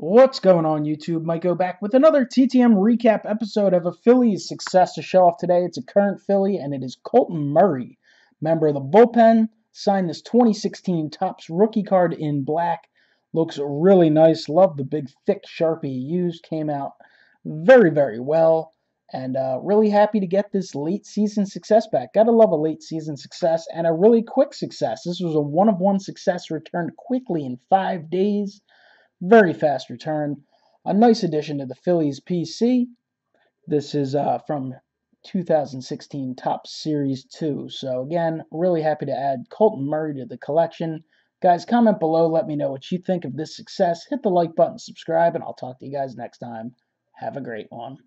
What's going on, YouTube? Mike O back with another TTM recap episode of a Phillies success to show off today. It's a current Philly, and it is Colton Murray, member of the bullpen. Signed this 2016 Topps rookie card in black. Looks really nice. Love the big, thick Sharpie he used. Came out very, very well. And uh, really happy to get this late season success back. Gotta love a late season success and a really quick success. This was a one of one success returned quickly in five days. Very fast return. A nice addition to the Phillies PC. This is uh, from 2016 Topps Series 2. So, again, really happy to add Colton Murray to the collection. Guys, comment below. Let me know what you think of this success. Hit the like button, subscribe, and I'll talk to you guys next time. Have a great one.